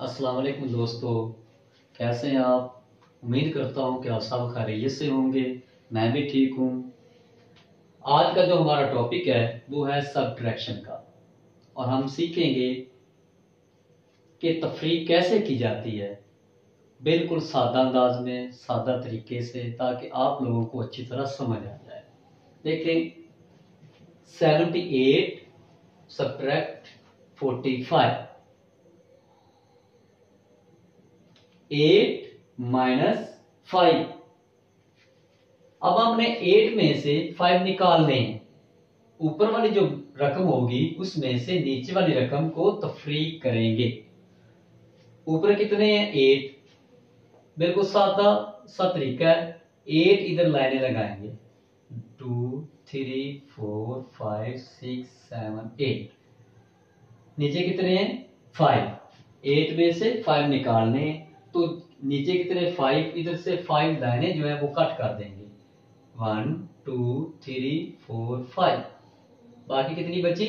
अस्सलाम वालेकुम दोस्तों, कैसे हैं आप? उम्मीद करता हूँ कि आप सब खैरियत से होंगे, मैं भी ठीक हूँ। आज का जो हमारा टॉपिक है, वो है सब्ट्रैक्शन का। और हम सीखेंगे कि तफरी कैसे की जाती है, बिल्कुल सादा अंदाज में, सादा तरीके से, ताकि आप लोगों को अच्छी तरह समझ आ जाए। देखें seventy eight subtract forty five eight minus five अब हमने एट में से फाइव निकालने हैं। ऊपर वाली जो रकम होगी, उसमें से नीचे वाली रकम को तफरी करेंगे। ऊपर कितने हैं? एट बिल्कुल सादा सा तरीका है। एट इधर लाइनें लगाएँगे। Two three four five six seven eight नीचे कितने हैं? फाइव एट में से फाइव निकालने हैं। तो नीचे की तरह फाइव इधर से फाइव लाइनें जो है वो कट कर देंगे। One two three four five बाकी कितनी बची?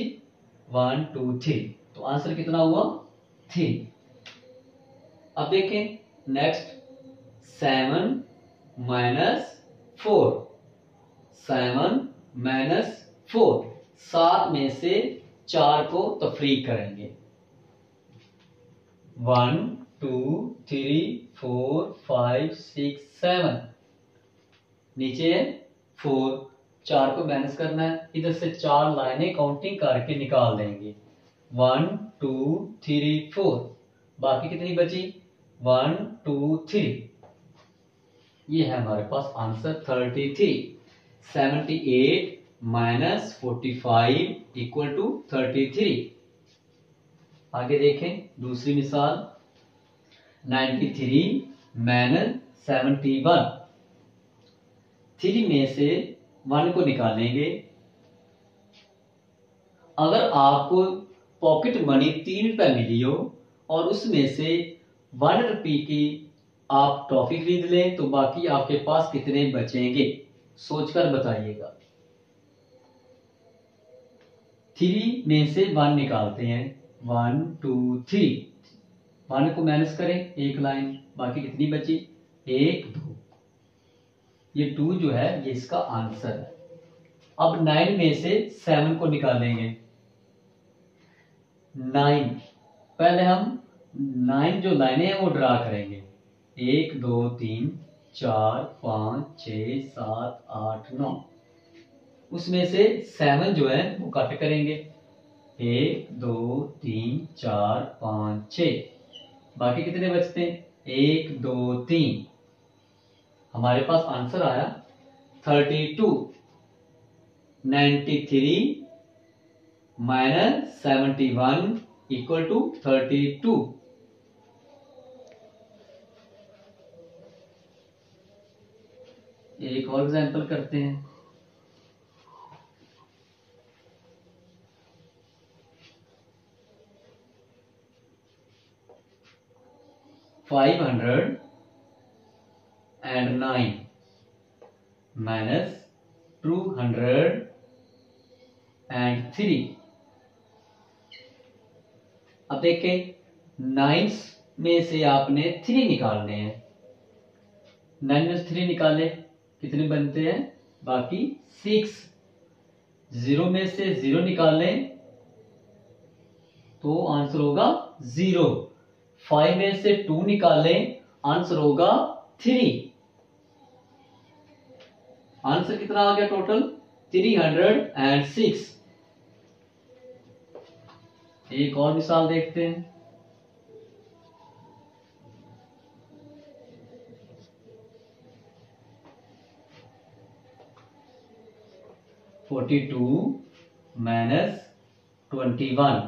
वन टू थ्री तो आंसर कितना हुआ? थ्री अब देखें। Next seven minus four seven minus four सात में से चार को तफरी करेंगे। One two three four five six seven नीचे फोर चार को बैलेंस करना है। इधर से चार लाइनें काउंटिंग करके निकाल देंगे। वन टू थ्री फोर बाकी कितनी बची? वन टू थ्री ये है हमारे पास answer thirty three seventy eight minus forty five equal to thirty three आगे देखें, दूसरी मिसाल। 93 माइनस सेवेंटी वन थ्री में से वन को निकालेंगे। अगर आपको पॉकेट मनी तीन रुपए मिली हो और उसमें से वन रुपये की आप टॉफी खरीद लें तो बाकी आपके पास कितने बचेंगे? सोचकर बताइएगा। थ्री में से वन निकालते हैं। वन टू थ्री वन को माइनस करें, एक लाइन, बाकी कितनी बची? एक, दो। ये टू जो है, ये इसका आंसर है। अब नाइन में से सेवन को निकालेंगे। नाइन पहले हम नाइन जो लाइनें हैं, वो ड्रा करेंगे। एक, दो, तीन, चार, पाँच, छ, सात, आठ, नौ। उसमें से सेवन जो है, वो कट करेंगे। एक, दो, तीन, चार, पाँच, छ। बाकी कितने बचते हैं? एक, दो, तीन। हमारे पास आंसर आया thirty two ninety three, minus seventy one equal to thirty two. एक और एग्जांपल करते हैं। Five hundred and nine minus two hundred and three अब देखें नाइन में से आपने थ्री निकालने हैं। नाइन में थ्री निकाले, कितने बनते हैं? बाकी सिक्स ज़ीरो में से ज़ीरो निकाल लें तो आंसर होगा ज़ीरो फाइव में से टू निकालें, आंसर होगा थ्री। आंसर कितना आ गया total three hundred and six. एक और मिसाल देखते हैं। Forty two minus twenty one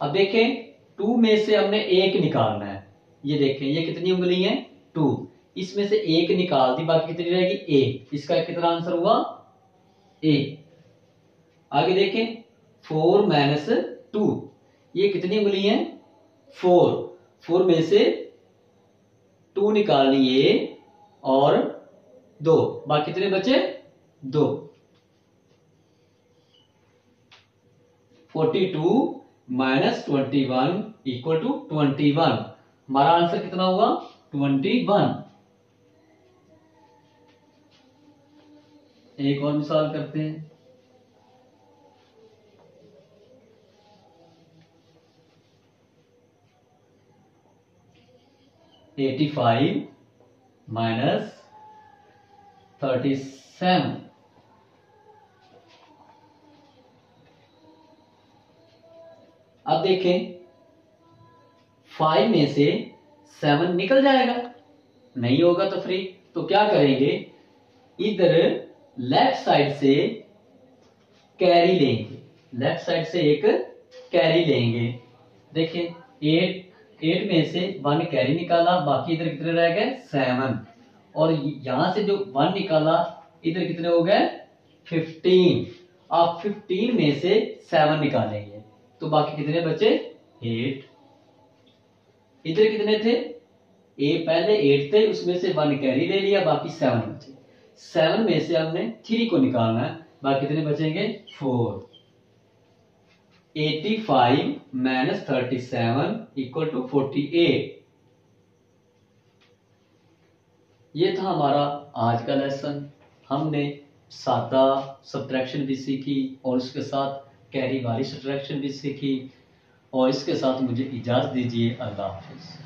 अब देखें टू में से हमने एक निकालना है। ये देखें, ये कितनी उंगली है? टू। इसमें से एक निकाल दी, बाकी कितनी रहेगी? ए। इसका कितना आंसर हुआ? ए। आगे देखें, फोर माइनस टू। ये कितनी उंगली है? फोर। फोर में से टू निकालनी ए और दो। बाकी कितने बचे? दो। Forty two minus twenty one equal to twenty one. हमारा आंसर कितना होगा? Twenty one. एक और मिसाल करते हैं। Eighty five minus thirty seven अब देखें। फाइव में से सेवन निकल जाएगा। नहीं होगा तो फ्री तो क्या करेंगे? इधर लेफ़्ट साइड से कैरी लेंगे। लेफ़्ट साइड से एक कैरी लेंगे। देखिए एट एट में से वन कैरी निकाला, बाकी इधर कितने रह गए? सेवन और यहाँ से जो वन निकाला, इधर कितने हो गए? फिफ्टीन आप फिफ्टीन में से सेवन निकालेंगे। तो बाकी कितने बचे? एट। इधर कितने थे? ए पहले एट थे उसमें से वन कैरी ले लिया बाकी सेवन बचे। सेवन में से हमने थ्री को निकालना है। बाकी कितने बचेंगे? Four eighty five minus thirty seven equal to forty eight ये था हमारा आज का लेसन हमने सादा सब्ट्रैक्शन भी सीखी और उसके साथ कैरी वाली सब्ट्रैक्शन भी सीखी और इसके साथ मुझे इजाज़त दीजिए। अल्लाह हाफिज़।